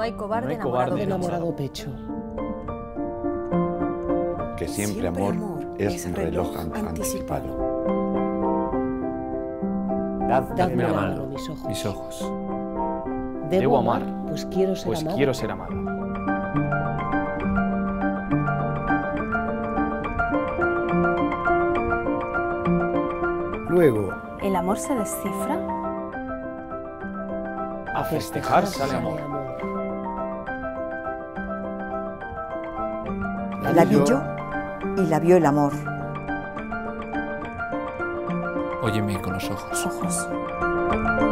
hay cobarde No hay enamorado cobarde enamorado pecho. Que siempre, amor, es, reloj, an- anticipado. Dad- Dadme la mano, mis ojos. mis ojos. ¿Debo, amar? Pues quiero ser Pues amado. quiero ser amado. Luego, ¿El amor se descifra? A festejar sale amor. La vi yo y la vio el amor. Óyeme con los ojos. Ojos.